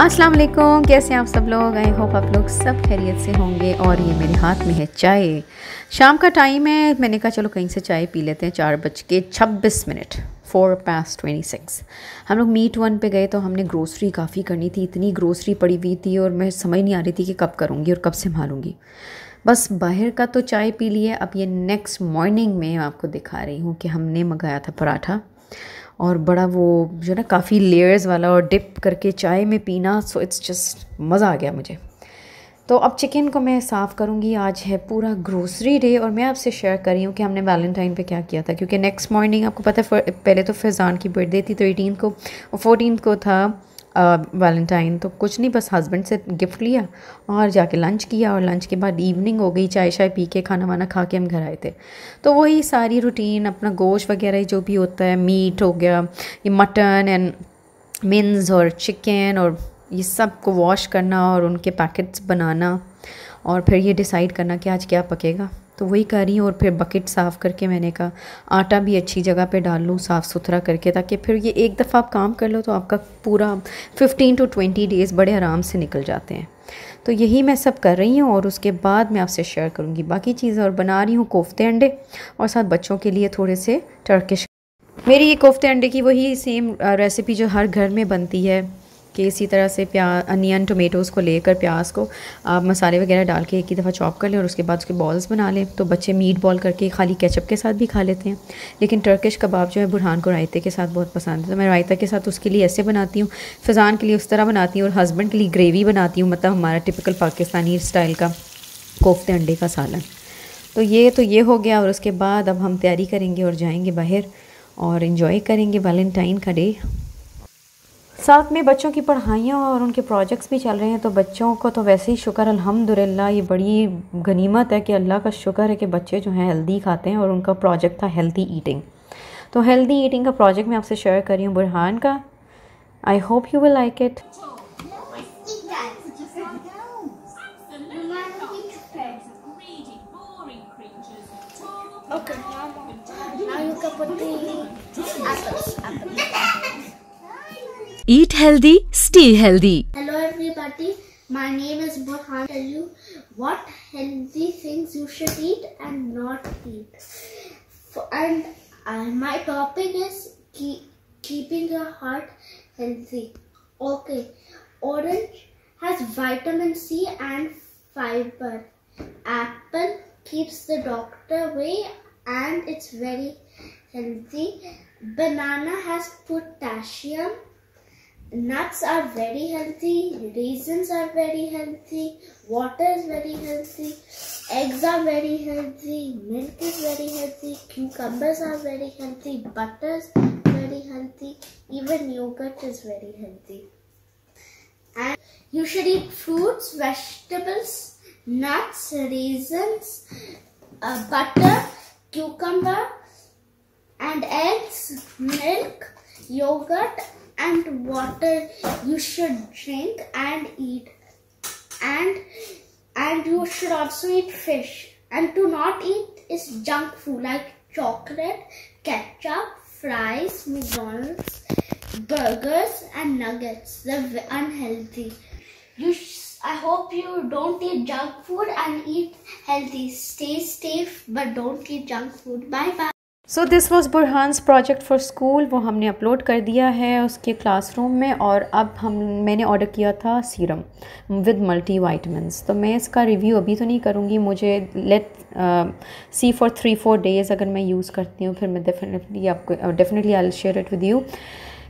अस्सलाम वालेकुम कैसे हैं आप सब लोग? आई होप आप लोग सब खैरियत से होंगे और ये मेरे हाथ में है चाय। शाम का टाइम है, मैंने कहा चलो कहीं से चाय पी लेते हैं, चार बज के छब्बीस minute four past twenty six हम लोग मीट वन पे गए तो हमने ग्रोसरी काफ़ी करनी थी, इतनी ग्रोसरी पड़ी हुई थी और मैं समझ नहीं आ रही थी कि कब करूँगी और कब संभालूँगी बस बाहर का तो चाय पी लिए, अब ये नेक्स्ट मॉर्निंग में आपको दिखा रही हूँ कि हमने मंगाया था पराठा। और बड़ा वो, जो ना, काफ़ी लेयर्स वाला और डिप करके चाय में पीना सो इट्स जस्ट मज़ा आ गया मुझे। तो अब चिकन को मैं साफ़ करूँगी। आज है पूरा ग्रोसरी डे और मैं आपसे शेयर कर रही हूँ कि हमने वैलेंटाइन पे क्या किया था, क्योंकि नेक्स्ट मॉर्निंग आपको पता है पहले तो फैज़ान की बर्थडे थी तो एटीन को और फोर्टीन को था। वैलेंटाइन तो कुछ नहीं, बस हस्बैंड से गिफ्ट लिया और जाके लंच किया और लंच के बाद इवनिंग हो गई चाय शाय पी के खाना वाना खा के हम घर आए थे। तो वही सारी रूटीन अपना गोश्त वगैरह जो भी होता है मीट हो गया, ये मटन एंड मिन्स और चिकन और ये सबको वॉश करना और उनके पैकेट्स बनाना। और फिर ये डिसाइड करना कि आज क्या पकेगा। तो वही कर रही हूँ और फिर बकेट साफ़ करके मैंने कहा, आटा भी अच्छी जगह पे डाल लूँ, साफ़ सुथरा करके, ताकि फिर ये एक दफ़ा आप काम कर लो तो आपका पूरा फिफ्टीन टू ट्वेंटी डेज़ बड़े आराम से निकल जाते हैं। तो यही मैं सब कर रही हूँ और उसके बाद मैं आपसे शेयर करूँगी बाकी चीज़ें और बना रही हूँ कोफ्ते अंडे और साथ बच्चों के लिए थोड़े से टर्किश मेरी ये कोफ्ते अंडे की वही सेम रेसिपी जो हर घर में बनती है। कि इसी तरह से प्याज अनियन टोमेटोज़ को लेकर प्याज को आप मसाले वगैरह डाल के एक ही दफ़ा चॉप कर लें और उसके बाद उसके बॉल्स बना लें। तो बच्चे मीट बॉल करके खाली केचप के साथ भी खा लेते हैं। लेकिन टर्किश कबाब जो है बुरहान को रायते के साथ बहुत पसंद है। तो मैं रायता के साथ उसके लिए ऐसे बनाती हूँ। फ़जान के लिए उस तरह बनाती हूँ और हस्बैंड के लिए ग्रेवी बनाती हूँ मतलब हमारा टिपिकल पाकिस्तानी स्टाइल का कोफ्ते अंडे का सालन। तो ये तो ये हो गया और उसके बाद अब हम तैयारी करेंगे और जाएँगे बाहर और इन्जॉय करेंगे वैलेंटाइन का डे साथ में बच्चों की पढ़ाइयाँ और उनके प्रोजेक्ट्स भी चल रहे हैं तो बच्चों को तो वैसे ही शुक्र अल्हम्दुलिल्लाह ये बड़ी गनीमत है कि अल्लाह का शुक्र है कि बच्चे जो हैं हेल्दी खाते हैं और उनका प्रोजेक्ट था हेल्दी ईटिंग तो हेल्दी ईटिंग का प्रोजेक्ट मैं आपसे शेयर कर रही हूँ बुरहान का I hope you will like it Okay, now you can put the apples. apples. Eat healthy, stay healthy. Hello everybody, my name is Burhan. Tell you what healthy things you should eat and not eat. and uh, my topic is keep, keeping your heart healthy. Okay, orange has vitamin C and fiber. Apple keeps the doctor away and it's very healthy. Banana has potassium nuts are very healthy, raisins are very healthy, water is very healthy, eggs are very healthy, milk is very healthy, cucumbers are very healthy, butter is very healthy, even yogurt is very healthy. And you should eat fruits, vegetables, nuts, raisins, uh, butter, cucumber, and eggs, milk, yogurt, and water you should drink and eat and and you should also eat fish and to not eat is junk food like chocolate ketchup fries mcdonald's burgers and nuggets they're unhealthy you I hope you don't eat junk food and eat healthy. Stay safe, but don't eat junk food. Bye bye. So this was Burhan's project for school वो हमने upload कर दिया है उसके classroom में और अब हम, मैंने ऑर्डर किया था सीरम विद मल्टी वाइटमिनस तो मैं इसका रिव्यू अभी तो नहीं करूँगी। मुझे let see for three four days अगर मैं यूज़ करती हूँ, फिर मैं डेफिनेटली आपको definitely I share it with you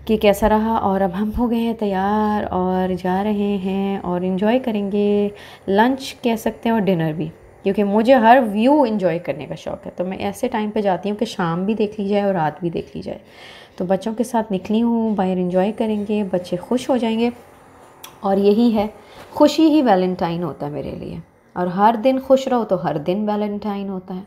कि कैसा रहा। और अब हम हो गए हैं तैयार और जा रहे हैं और इन्जॉय करेंगे लंच कह सकते हैं और डिनर भी। क्योंकि मुझे हर व्यू इन्जॉय करने का शौक़ है। तो मैं ऐसे टाइम पर जाती हूँ कि शाम भी देख ली जाए और रात भी देख ली जाए। तो बच्चों के साथ निकली हूँ, बाहर इन्जॉय करेंगे, बच्चे खुश हो जाएँगे। और यही है, खुशी ही वैलेंटाइन होता है मेरे लिए। और हर दिन खुश रहो तो हर दिन वैलेंटाइन होता है।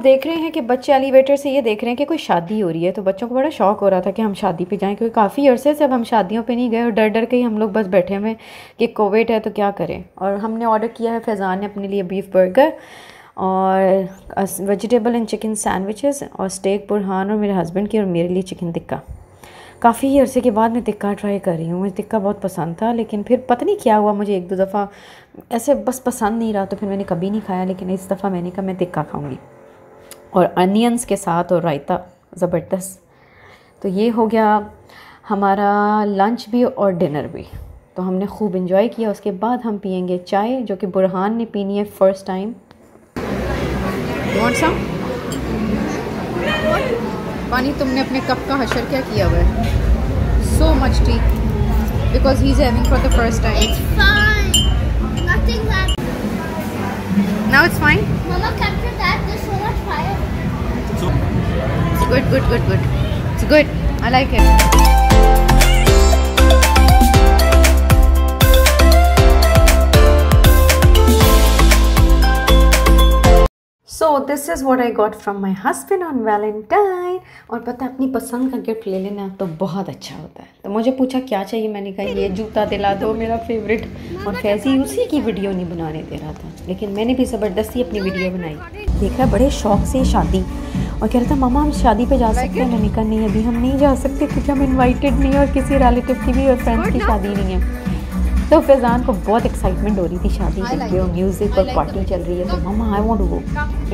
देख रहे हैं कि बच्चे एलिवेटर से ये देख रहे हैं कि कोई शादी हो रही है तो बच्चों को बड़ा शौक हो रहा था कि हम शादी पे जाएँ, क्योंकि काफ़ी अरसे से अब हम शादियों पे नहीं गए और डर डर के ही हम लोग बस बैठे हुए कि कोविड है तो क्या करें। और हमने ऑर्डर किया है फैज़ान ने अपने लिए बीफ बर्गर और वेजिटेबल एंड चिकन सैंडविचेस और स्टेक बुरहान और मेरे हस्बैंड की और मेरे लिए चिकन टिक्का काफ़ी अरसे के बाद मैं टिक्का ट्राई कर रही हूँ। मुझे टिक्का बहुत पसंद था, लेकिन फिर पता नहीं क्या हुआ, मुझे एक दो दफ़ा ऐसे बस पसंद नहीं रहा तो फिर मैंने कभी नहीं खाया, लेकिन इस दफ़ा मैंने कहा मैं टिक्का खाऊँगी। और अनियंस के साथ और रायता ज़बरदस्त तो ये हो गया हमारा लंच भी और डिनर भी तो हमने खूब इन्जॉय किया उसके बाद हम पियेंगे चाय जो कि बुरहान ने पीनी है फ़र्स्ट टाइम पानी तुमने अपने कप का हशर क्या किया हुआ है so much tea because he is having for the first time It's fine. Nothing that. Now it's fine Mama that. Good good good good it's good I like it so this is what I got from my husband on Valentine और पता है, अपनी पसंद का gift ले लेना तो बहुत अच्छा होता है। तो मुझे पूछा, क्या चाहिए? मैंने कहा, ये जूता दिला दो, मेरा फेवरेट और फैज़ी उसी की वीडियो नहीं बनाने दे रहा था। लेकिन मैंने भी ज़बरदस्ती अपनी वीडियो बनाई। देखा, बड़े शौक से शादी और कह रहा था मामा हम शादी पे जा सकते हैं मैंने कहा नहीं अभी हम नहीं जा सकते क्योंकि हम इनवाइटेड नहीं है और किसी रिलेटिव की भी और फ्रेंड्स की शादी नहीं है. तो फैज़ान को बहुत एक्साइटमेंट हो रही थी शादी के और म्यूज़िक और पार्टी चल रही है। तो मम्मा आई वांट टू गो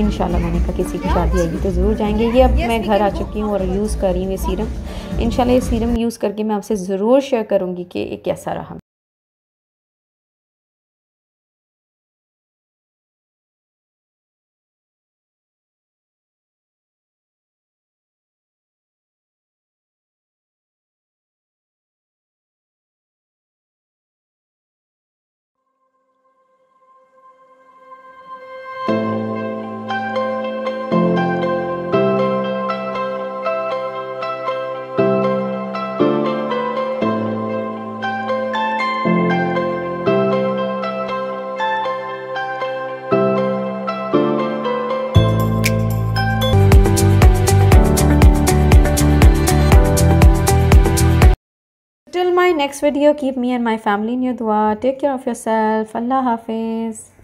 इंशाल्लाह मैंने कहा किसी की शादी आएगी तो ज़रूर जाएँगे। ये अब मैं घर आ चुकी हूँ और यूज़ कर रही हूँ ये सीरम इंशाल्लाह ये सीरम यूज़ करके मैं आपसे ज़रूर शेयर करूँगी कि ये कैसा रहा। Next video, keep me and my family in your dua. Take care of yourself. Allah Hafiz.